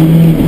Amen.